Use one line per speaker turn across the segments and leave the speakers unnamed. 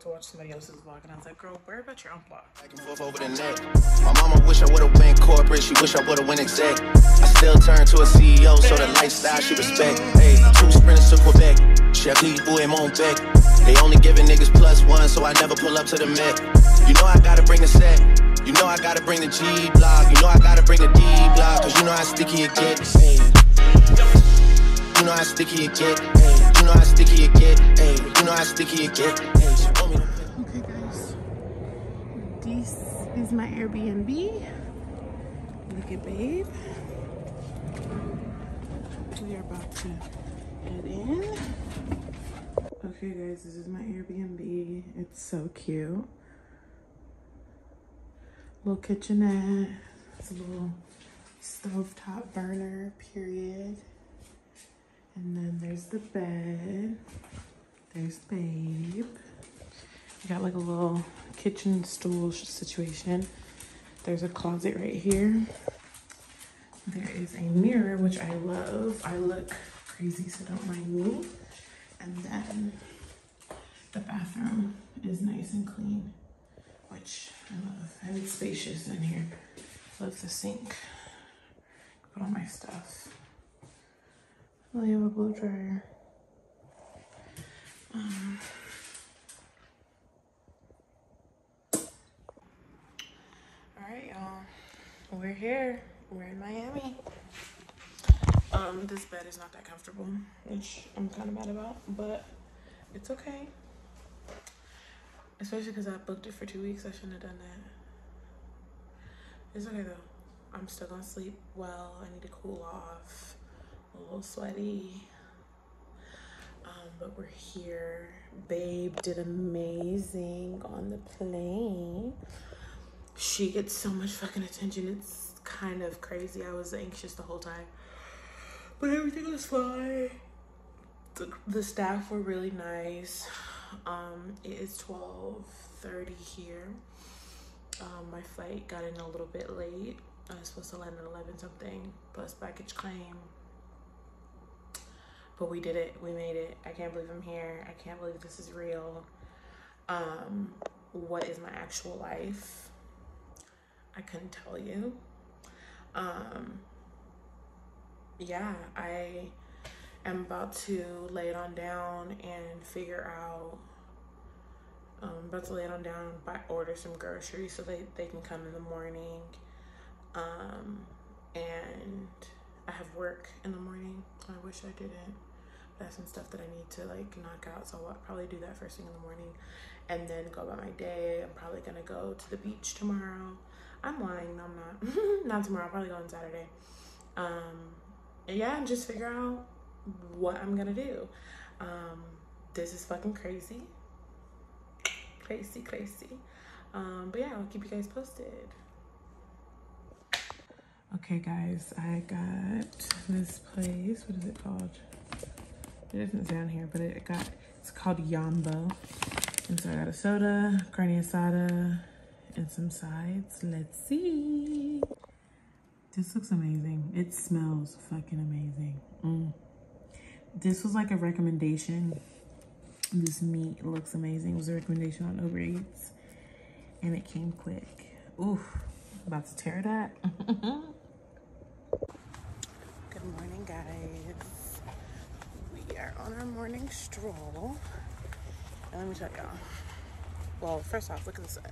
to watch somebody else's vlog, and I was like, girl, worry about your own vlog.
Back and forth over the net. My mama wish I would've went corporate, she wish I would've went exec. I still turn to a CEO, so the lifestyle she respect. Hey, two sprinters to Quebec, Chevy boy mon bec. They only giving niggas plus one, so I never pull up to the Met. You know I gotta bring the set, you know I gotta bring the G block, you know I gotta bring the D block, cause you know how sticky it gets. Hey. You know how sticky it get, hey. You know how sticky it get, hey. You know how sticky it get, hey. She want me to
Okay, guys. This is my Airbnb. Look at Babe. We are about to head in. Okay, guys, this is my Airbnb. It's so cute. Little kitchenette. It's a little stovetop burner, period. And then there's the bed. There's Babe. We got like a little kitchen stool situation. There's a closet right here. There is a mirror, which I love. I look crazy, so don't mind me. And then the bathroom is nice and clean, which I love. And it's spacious in here. Love the sink. Put all my stuff. I have a blow dryer. Um, All right, y'all. We're here. We're in Miami. Um, this bed is not that comfortable, which I'm kind of mad about, but it's okay. Especially because I booked it for two weeks. I shouldn't have done that. It's okay though. I'm still gonna sleep well. I need to cool off. A little sweaty. Um, but we're here. Babe did amazing on the plane she gets so much fucking attention. It's kind of crazy. I was anxious the whole time, but everything was fine. The, the staff were really nice. Um, it is twelve thirty here. Um, my flight got in a little bit late. I was supposed to land at eleven something plus baggage claim. But we did it. We made it. I can't believe I'm here. I can't believe this is real. Um, what is my actual life? I couldn't tell you. Um, yeah, I am about to lay it on down and figure out. Um, about to lay it on down, buy order some groceries so they, they can come in the morning. Um, and I have work in the morning. I wish I didn't. But I have some stuff that I need to like knock out, so I'll probably do that first thing in the morning, and then go about my day. I'm probably gonna go to the beach tomorrow. I'm lying. No, I'm not. not tomorrow. I'll probably go on Saturday. Um, yeah, and just figure out what I'm gonna do. Um, this is fucking crazy. Crazy, crazy. Um, but yeah, I'll keep you guys posted. Okay, guys, I got this place. What is it called? It say on here, but it got it's called Yambo. And so I got a soda, carne asada, and some sides. Let's see. This looks amazing. It smells fucking amazing. Mm. This was like a recommendation. This meat looks amazing. It was a recommendation on Uber Eats. And it came quick. Oof. About to tear that. Good morning, guys. We are on our morning stroll. And let me tell y'all. Well, first off, look at the sun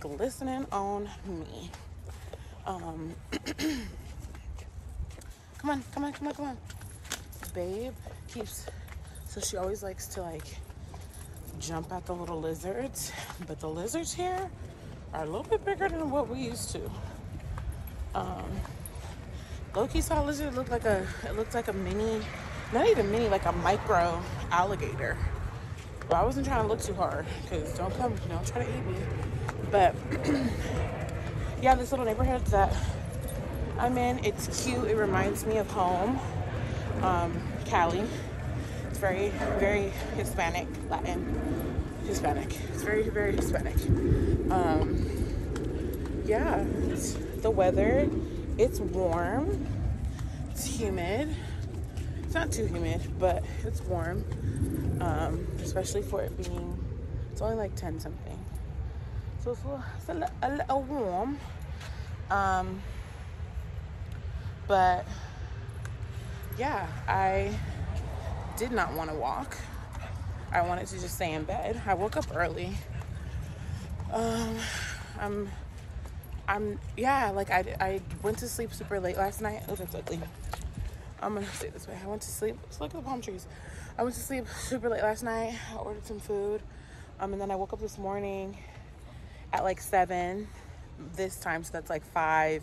glistening on me. Um, come on, come on, come on, come on. Babe keeps, so she always likes to like jump at the little lizards, but the lizards here are a little bit bigger than what we used to. Um, Loki saw lizard look like a, it looked like a mini, not even mini, like a micro alligator. But I wasn't trying to look too hard because don't come, don't try to eat me. But yeah, this little neighborhood that I'm in, it's cute. It reminds me of home. Um, Cali. It's very, very Hispanic, Latin, Hispanic. It's very, very Hispanic. Um, yeah, the weather. It's warm. It's humid. It's not too humid, but it's warm. Um, especially for it being It's only like 10 something. So it's a little, it's a a little warm. Um, but yeah, I did not want to walk. I wanted to just stay in bed. I woke up early. Um, I'm, I'm, yeah, like I, I went to sleep super late last night. Oh, that's ugly. I'm gonna say this way. I went to sleep. Look at the palm trees. I went to sleep super late last night. I ordered some food. Um, and then I woke up this morning at like seven this time. So that's like five.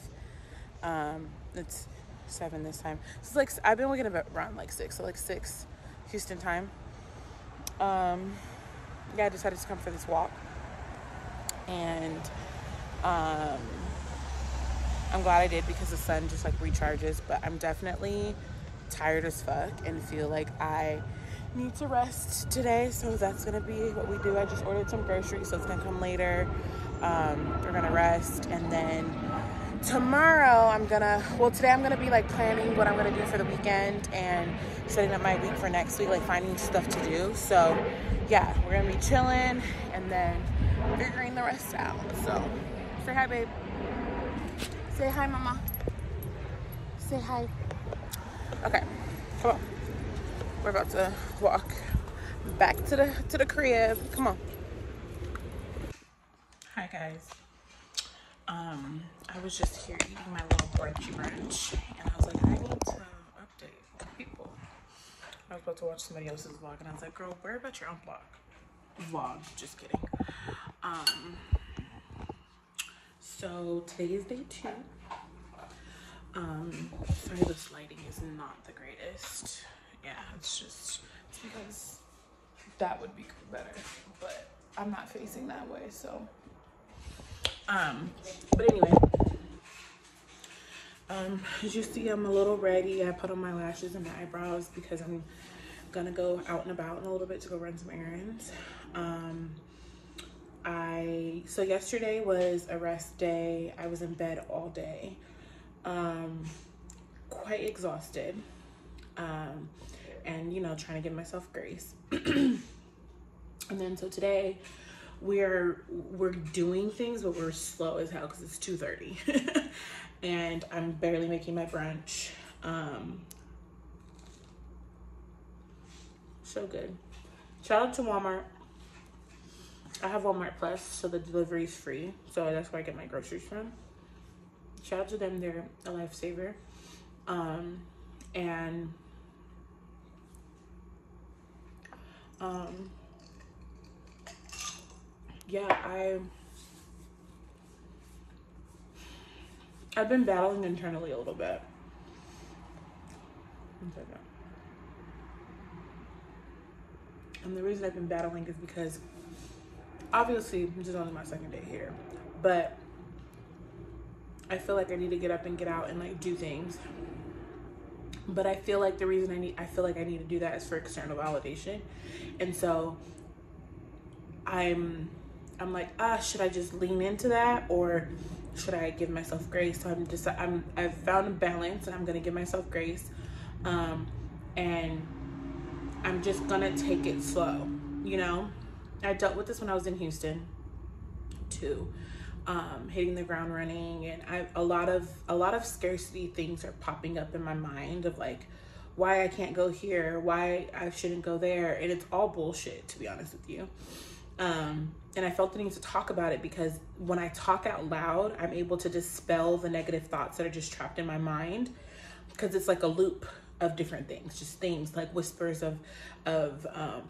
Um, it's seven this time. So it's like, I've been waking up around like six. So like six Houston time. Um, yeah, I decided to come for this walk. And, um, I'm glad I did because the sun just like recharges, but I'm definitely tired as fuck and feel like I need to rest today. So that's gonna be what we do. I just ordered some groceries, so it's gonna come later. Um, we're gonna rest and then tomorrow I'm gonna well today I'm gonna be like planning what I'm gonna do for the weekend and setting up my week for next week, like finding stuff to do. So yeah, we're gonna be chilling and then figuring the rest out. So say hi babe. Say hi, Mama. Say hi. Okay, come on. We're about to walk back to the to the crib. Come on. Hi guys. Um, I was just here eating my little brunchy brunch, and I was like, I need to update people. I was about to watch somebody else's vlog, and I was like, girl, where about your own vlog? Vlog. Just kidding. Um. So today is day two. Um, sorry, this lighting is not the greatest. Yeah, it's just it's because that would be better, but I'm not facing that way, so. Um, but anyway, um, as you see, I'm a little ready. I put on my lashes and my eyebrows because I'm gonna go out and about in a little bit to go run some errands. Um, I so yesterday was a rest day. I was in bed all day. Um quite exhausted. Um and you know, trying to give myself grace. and then so today we're we're doing things but we're slow as hell cuz it's 2:30. and I'm barely making my brunch. Um so good. Shout out to Walmart I have Walmart Plus, so the delivery is free. So that's where I get my groceries from. Shout out to them, they're a lifesaver. Um, and um, yeah, I I've been battling internally a little bit. And the reason I've been battling is because obviously this is only my second day here but i feel like i need to get up and get out and like do things. But i feel like the reason i need i feel like i need to do that is for external validation. And so i'm i'm like ah should i just lean into that or should i give myself grace? So i'm just i'm i've found a balance and i'm gonna give myself grace um and i'm just gonna take it slow you know I dealt with this when I was in Houston too. Um, hitting the ground running and I a lot of a lot of scarcity things are popping up in my mind of like why I can't go here, why I shouldn't go there, and it's all bullshit to be honest with you. Um, and I felt the need to talk about it because when I talk out loud, I'm able to dispel the negative thoughts that are just trapped in my mind because it's like a loop of different things, just things like whispers of of um,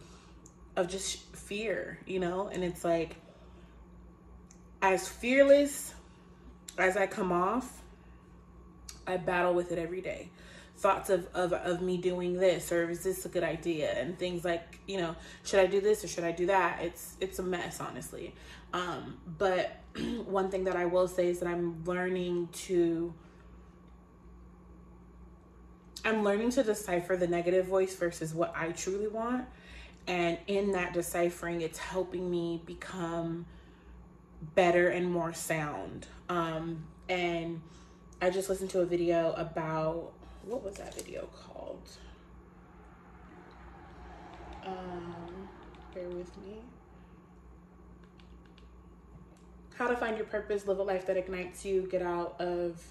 of just fear, you know? And it's like, as fearless as I come off, I battle with it every day. Thoughts of, of, of me doing this or is this a good idea and things like, you know, should I do this or should I do that? It's it's a mess, honestly. Um, but one thing that I will say is that I'm learning to I'm learning to decipher the negative voice versus what I truly want and in that deciphering, it's helping me become better and more sound. Um, and I just listened to a video about what was that video called? Um, bear with me. how to find your purpose, live a life that ignites you, get out of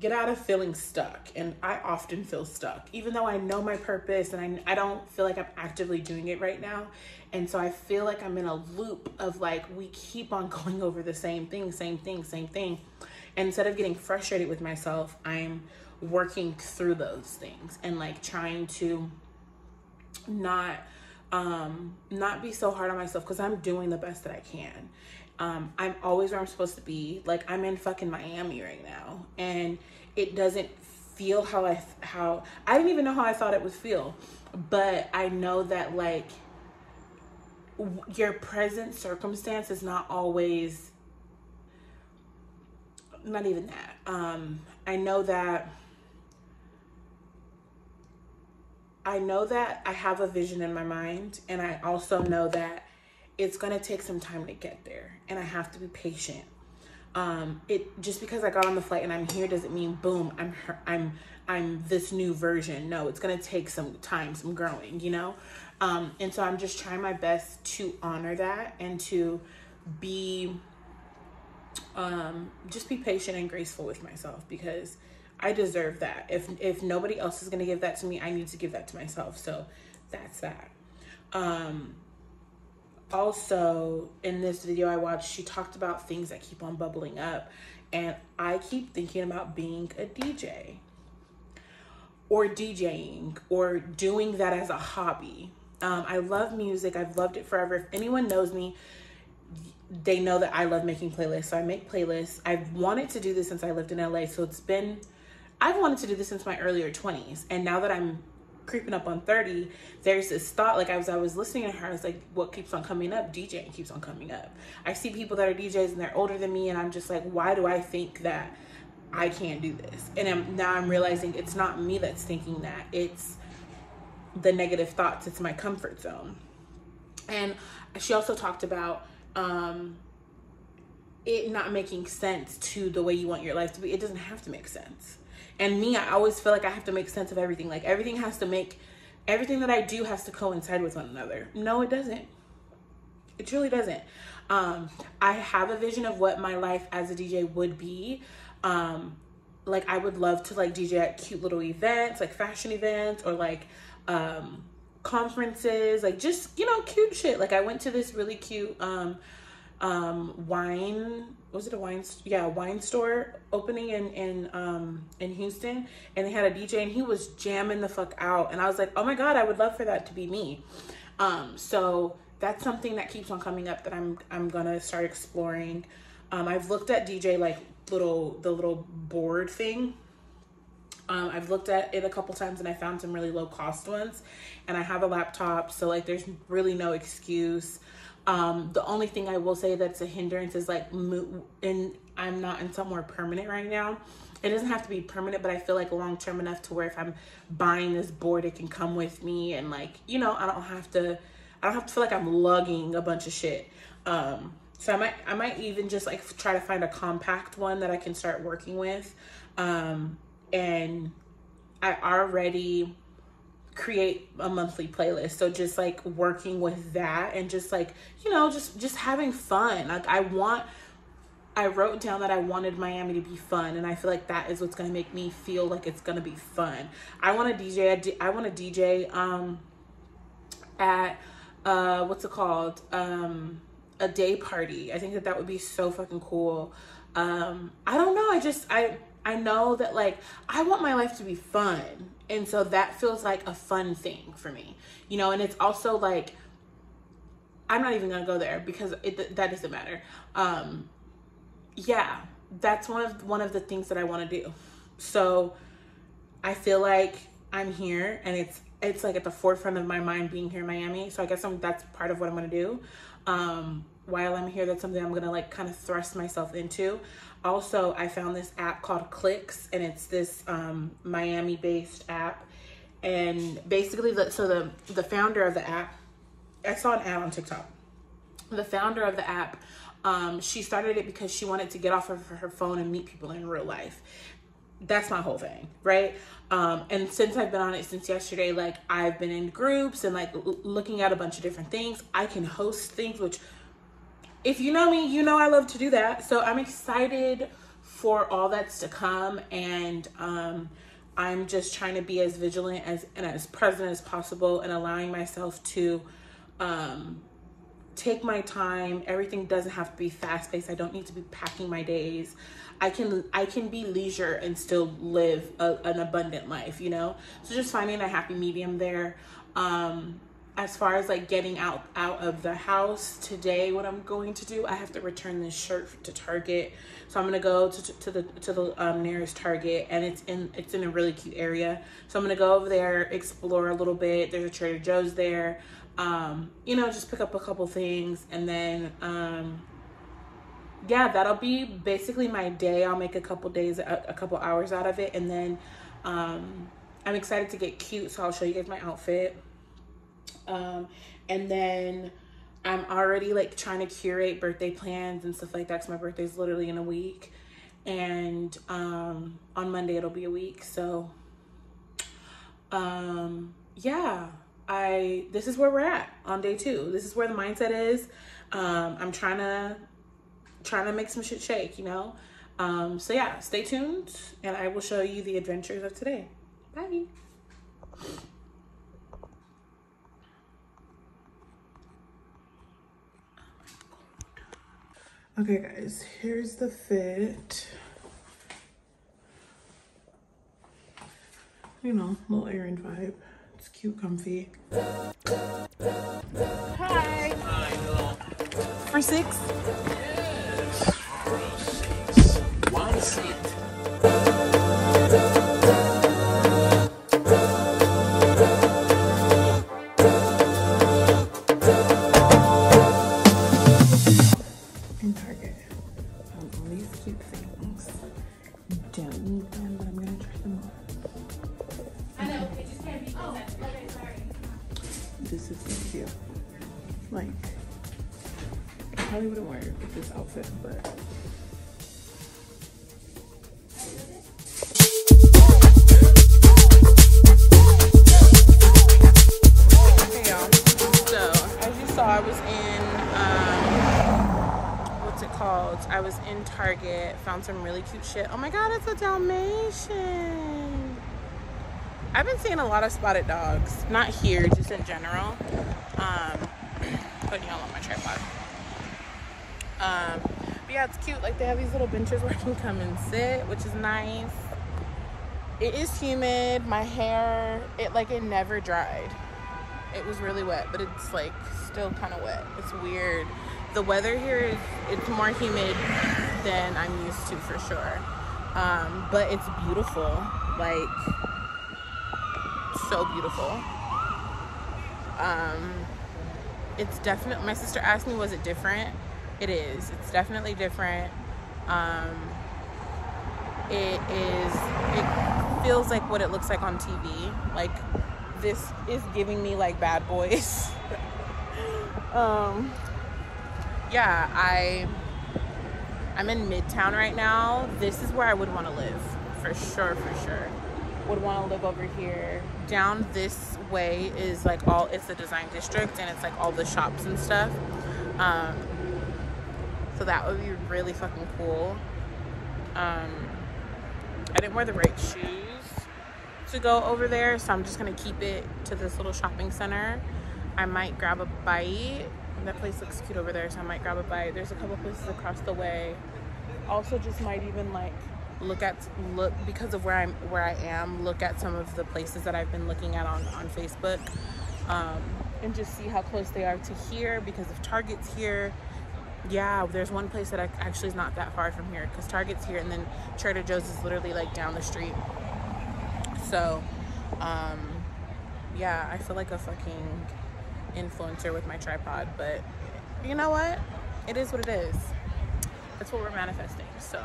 get out of feeling stuck and i often feel stuck. Even though i know my purpose and I, I don't feel like i'm actively doing it right now and so i feel like i'm in a loop of like we keep on going over the same thing same thing same thing. And instead of getting frustrated with myself i'm working through those things and like trying to not um not be so hard on myself because i'm doing the best that i can um i'm always where i'm supposed to be. Like i'm in fucking miami right now. And it doesn't feel how i how i didn't even know how i thought it would feel. But i know that like your present circumstance is not always not even that. Um i know that I know that I have a vision in my mind, and I also know that it's gonna take some time to get there, and I have to be patient. Um, it just because I got on the flight and I'm here doesn't mean boom, I'm I'm I'm this new version. No, it's gonna take some time, some growing, you know. Um, and so I'm just trying my best to honor that and to be um, just be patient and graceful with myself because I deserve that. If if nobody else is gonna give that to me, I need to give that to myself. So that's that. Um also in this video I watched, she talked about things that keep on bubbling up. And I keep thinking about being a DJ or DJing or doing that as a hobby. Um, I love music. I've loved it forever. If anyone knows me, they know that I love making playlists. So I make playlists. I've wanted to do this since I lived in LA. So it's been I've wanted to do this since my earlier 20s. And now that I'm creeping up on 30, there's this thought, like I was I was listening to her, I was like, what keeps on coming up? DJing keeps on coming up. I see people that are DJs and they're older than me, and I'm just like, why do I think that I can't do this? And I'm, now I'm realizing it's not me that's thinking that. It's the negative thoughts. It's my comfort zone. And she also talked about um, it not making sense to the way you want your life to be. It doesn't have to make sense and me, I always feel like I have to make sense of everything. Like everything has to make, everything that I do has to coincide with one another. No, it doesn't. It truly doesn't. Um, I have a vision of what my life as a DJ would be. Um, like I would love to like DJ at cute little events, like fashion events or like um conferences, like just, you know, cute shit. Like I went to this really cute um um wine was it a wine yeah wine store opening in in um in Houston and they had a DJ and he was jamming the fuck out and I was like oh my god I would love for that to be me. Um so that's something that keeps on coming up that I'm I'm gonna start exploring. Um I've looked at DJ like little the little board thing. Um, I've looked at it a couple times and I found some really low cost ones and I have a laptop so like there's really no excuse um, the only thing I will say that's a hindrance is like, and I'm not in somewhere permanent right now. It doesn't have to be permanent, but I feel like long term enough to where if I'm buying this board, it can come with me, and like you know, I don't have to, I don't have to feel like I'm lugging a bunch of shit. Um, so I might, I might even just like try to find a compact one that I can start working with. Um, and I already create a monthly playlist. So just like working with that and just like you know just just having fun. Like i want i wrote down that i wanted miami to be fun and i feel like that is what's going to make me feel like it's going to be fun. I want to dj i want to dj um at uh what's it called? Um a day party. I think that that would be so fucking cool. Um i don't know i just i i know that like i want my life to be fun and so that feels like a fun thing for me, you know, and it's also like, I'm not even gonna go there because it that doesn't matter. Um, yeah, that's one of one of the things that I want to do. So I feel like I'm here, and it's it's like at the forefront of my mind being here in Miami. So I guess I'm, that's part of what I'm gonna do. Um, while I'm here, that's something I'm gonna like kind of thrust myself into. Also, I found this app called Clicks, and it's this um, Miami-based app. And basically, the, so the the founder of the app, I saw an ad on TikTok. The founder of the app, um, she started it because she wanted to get off of her phone and meet people in real life. That's my whole thing, right? Um, and since I've been on it since yesterday, like I've been in groups and like l- looking at a bunch of different things. I can host things, which if you know me, you know I love to do that. So I'm excited for all that's to come and um I'm just trying to be as vigilant as and as present as possible and allowing myself to um take my time. Everything doesn't have to be fast paced. I don't need to be packing my days. I can I can be leisure and still live a, an abundant life, you know. So just finding a happy medium there. Um, as far as like getting out out of the house today, what I'm going to do, I have to return this shirt to Target. So I'm gonna go to, to the to the um, nearest Target, and it's in it's in a really cute area. So I'm gonna go over there, explore a little bit. There's a Trader Joe's there. Um, you know, just pick up a couple things, and then um, yeah, that'll be basically my day. I'll make a couple days, a, a couple hours out of it, and then um, I'm excited to get cute. So I'll show you guys my outfit. Um, and then I'm already like trying to curate birthday plans and stuff like that. Cause my birthday's literally in a week, and um, on Monday it'll be a week. So, um, yeah, I this is where we're at on day two. This is where the mindset is. Um, I'm trying to trying to make some shit shake, you know? Um, so yeah, stay tuned and I will show you the adventures of today. Bye. Okay guys, here's the fit. You know, little errand vibe. It's cute, comfy. Hi. Hi. For six?
Seat.
in Target. Um, all these cute things. Don't need them, but I'm gonna try them on.
I know, it just can't be consent. Okay, sorry.
This is so cute. Like, I probably wouldn't wear it with this outfit, but. Target, found some really cute shit. Oh my god, it's a Dalmatian. I've been seeing a lot of spotted dogs. Not here, just in general. Um, putting y'all on my tripod. Um, but yeah, it's cute. Like they have these little benches where I can come and sit, which is nice. It is humid. My hair, it like it never dried. It was really wet, but it's like still kind of wet. It's weird. The weather here is it's more humid than I'm used to for sure. Um, but it's beautiful. Like so beautiful. Um, it's definitely. My sister asked me, was it different? It is. It's definitely different. Um, it is. It feels like what it looks like on TV. Like this is giving me like Bad Boys. um, yeah, I. I'm in Midtown right now. This is where I would want to live, for sure, for sure would want to live over here. Down this way is like all it's the design district and it's like all the shops and stuff. Um, so that would be really fucking cool. Um, I didn't wear the right shoes to go over there, so I'm just gonna keep it to this little shopping center. I might grab a bite. That place looks cute over there, so I might grab a bite. There's a couple places across the way. Also, just might even like look at look because of where I'm where I am look at some of the places that I've been looking at on on Facebook um, and just see how close they are to here because if Target's here yeah there's one place that I, actually is not that far from here because Target's here and then Trader Joe's is literally like down the street so um, yeah I feel like a fucking influencer with my tripod but you know what it is what it is that's what we're manifesting so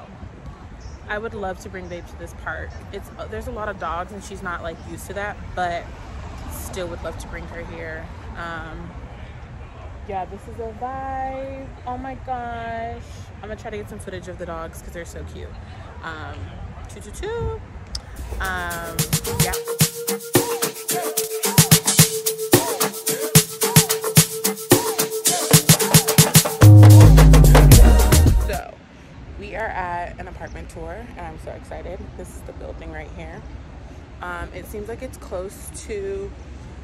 I would love to bring Babe to this park. It's there's a lot of dogs and she's not like used to that, but still would love to bring her here. Um, yeah, this is a vibe. Oh my gosh. I'm gonna try to get some footage of the dogs because they're so cute. Um, choo choo choo. Um, yeah. Tour, and I'm so excited. This is the building right here. Um, it seems like it's close to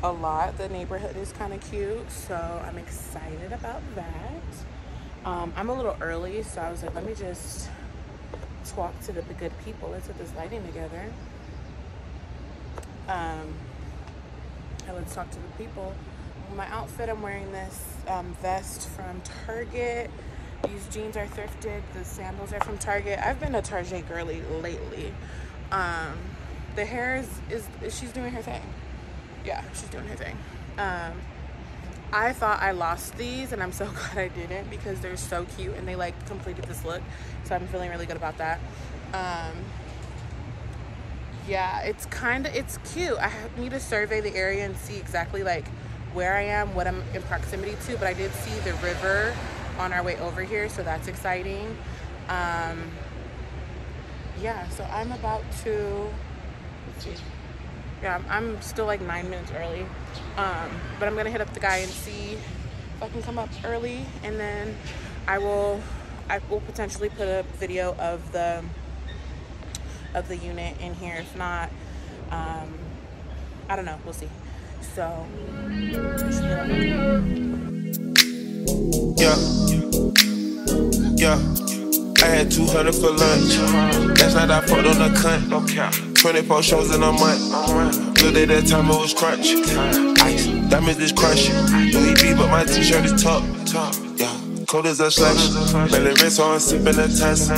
a lot. The neighborhood is kind of cute, so I'm excited about that. Um, I'm a little early, so I was like, let me just talk to the good people. Let's put this lighting together. Um, and let's talk to the people. My outfit, I'm wearing this um, vest from Target. These jeans are thrifted. The sandals are from Target. I've been a Target girly lately. Um, the hair is, is, is she's doing her thing. Yeah, she's doing her thing. Um, I thought I lost these and I'm so glad I didn't because they're so cute and they like completed this look. So I'm feeling really good about that. Um, yeah, it's kind of, it's cute. I need to survey the area and see exactly like where I am, what I'm in proximity to, but I did see the river on our way over here, so that's exciting. Um, yeah, so I'm about to, yeah, I'm, still like nine minutes early, um, but I'm gonna hit up the guy and see if I can come up early, and then I will, I will potentially put a video of the of the unit in here. If not, um, I don't know. We'll see. So,
Yeah. Yeah. I had 200 for lunch. Last night I fucked on a cunt. 24 shows in a month. Good day that time it was crunch. Ice, diamonds is crushing. Louis V, but my t-shirt is top. Yeah. Cold as a slush. Belly rinse on, sipping a test.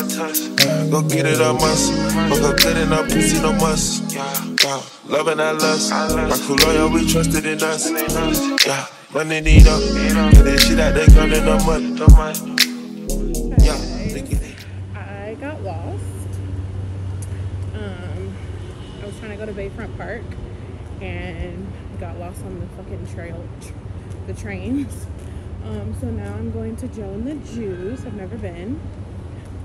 Go get it a must. Fuck a good and a pussy no must. Yeah. Love and I lust. My crew loyal, we trusted in us. Yeah. Money need up. Get that shit out the gun in the mud. Yeah.
I got lost. Um, I was trying to go to Bayfront Park and got lost on the fucking trail, the trains. Um, so now I'm going to Joe and the Juice. I've never been.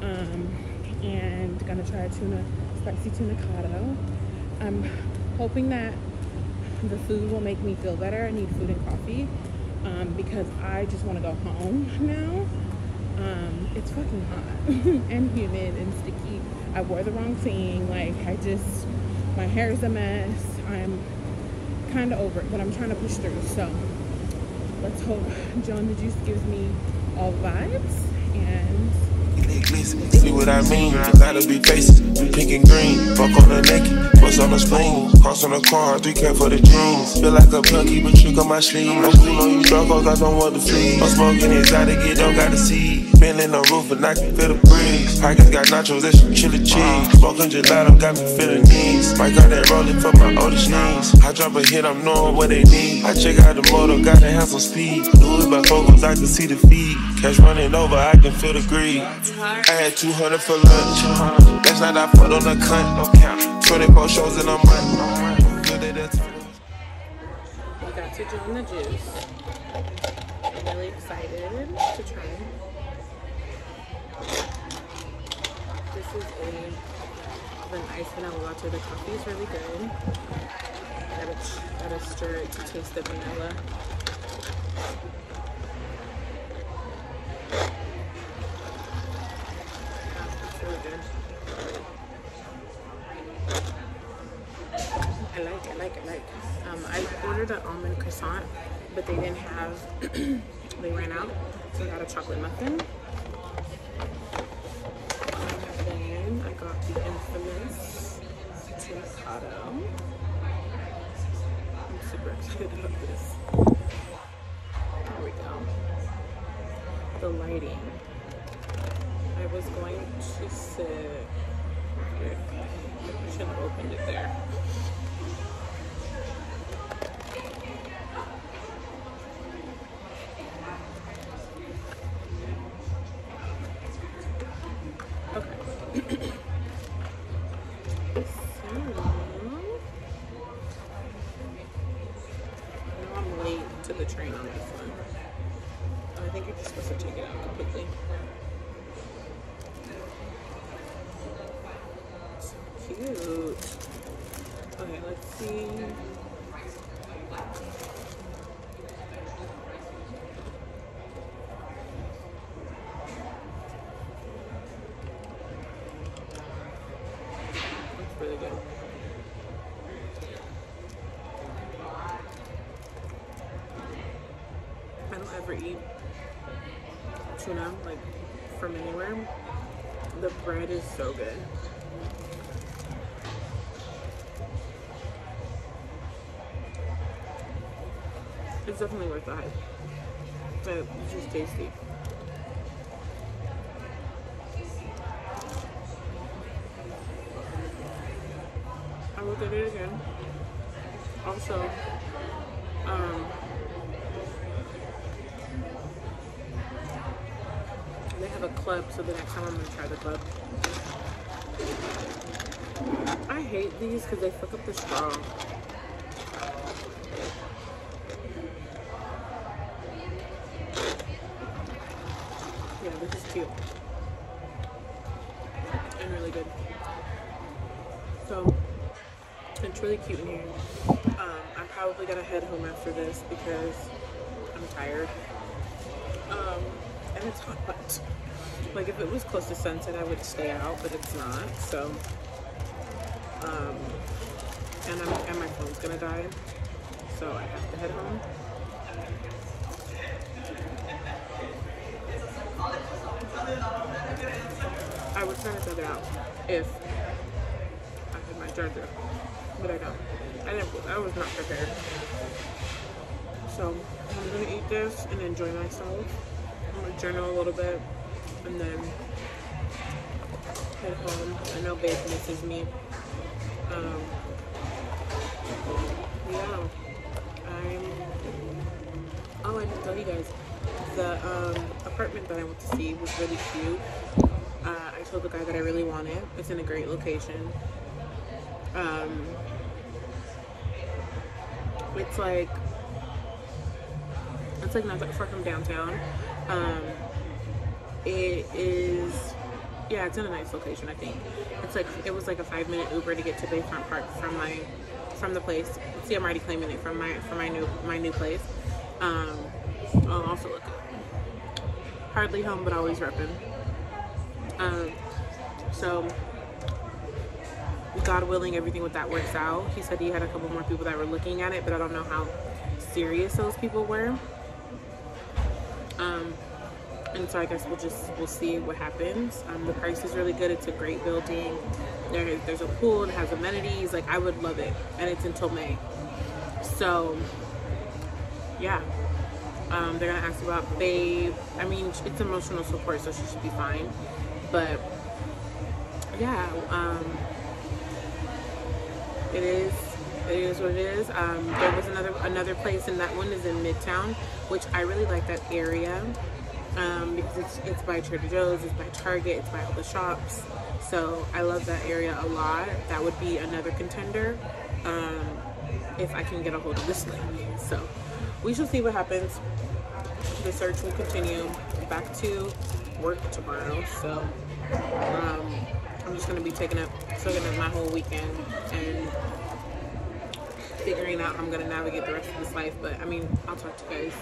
Um, and gonna try a tuna, spicy Tunacado. I'm hoping that the food will make me feel better. I need food and coffee um, because I just want to go home now. Um, it's fucking hot and humid and sticky. I wore the wrong thing. Like I just, my hair is a mess. I'm kind of over it, but I'm trying to push through. So let's hope Joe and the Juice gives me all vibes and
See what I mean? Gotta be faces, we pink and green. Fuck on the naked, bust on the spleen. Cross on the car, 3K for the jeans. Feel like a keep a trick on my sleeve. I'm cool on you drunk, cause I don't want to flee. I'm smoking exotic, it don't got to see. Been in the roof, and I can feel the breeze. Pockets got nachos, that's some chili cheese. Smoking gelato, got me feeling knees. Might got that rolling for my oldest knees. I drop a hit, I'm knowing what they need. I check out the motor, got to have some speed. It by focus, I can see the feed. Cash running over, I can feel the greed. I had 200 for lunch. Last night I fucked on a cunt. 24 shows in a month.
We got to Joe and the Juice. I'm really excited to try. This is a an iced vanilla latte. The coffee is really good. Gotta, gotta stir it to taste the vanilla. I like, I like, I like. Um, I ordered an almond croissant, but they didn't have, they ran out, so I got a chocolate muffin. Ever eat tuna like from anywhere. The bread is so good. It's definitely worth the hype. But it's just tasty. I looked at it again. Also, um, they have a club, so the next time I'm gonna try the club. I hate these because they fuck up the straw. Yeah, this is cute. And really good. So, it's really cute in here. Um, I'm probably gonna head home after this because I'm tired. Um, and it's hot. Like if it was close to sunset, I would stay out, but it's not. So, um, and I'm and my phone's gonna die, so I have to head home. I trying to throw it out if I had my charger, but I don't. I didn't. I was not prepared. So I'm gonna eat this and enjoy myself. I'm gonna journal a little bit and then head home. I know Babe misses me. Um, yeah, I'm. Oh, I didn't tell you guys. The um, apartment that I went to see was really cute. Uh, I told the guy that I really want it. It's in a great location. Um, it's like it's like not that far from downtown. Um, it is yeah, it's in a nice location. I think it's like it was like a five minute Uber to get to Bayfront Park from my from the place. See, I'm already claiming it from my from my new my new place. Um, I'll also look hardly home, but always repping. Um, so God willing, everything with that works out. He said he had a couple more people that were looking at it, but I don't know how serious those people were. Um, and so I guess we'll just we'll see what happens. Um, the price is really good. It's a great building. There, there's a pool. It has amenities. Like I would love it, and it's until May. So yeah, um, they're gonna ask about Babe. I mean, it's emotional support, so she should be fine. But yeah, um, it is. It is what it is. Um, there was another another place, and that one is in Midtown, which I really like that area um, because it's it's by Trader Joe's, it's by Target, it's by all the shops. So I love that area a lot. That would be another contender um, if I can get a hold of this lady. So we shall see what happens. The search will continue. Back to work tomorrow, so um, I'm just gonna be taking up taking up my whole weekend and figuring out how I'm gonna navigate the rest of this life. But I mean, I'll talk to you guys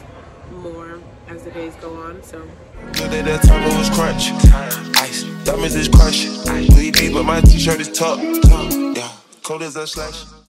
more as the days go on. So
Good at that time was crunch. Ice, diamonds is crunch. Louis V, but my t-shirt is tucked. Yeah, cold as a slash.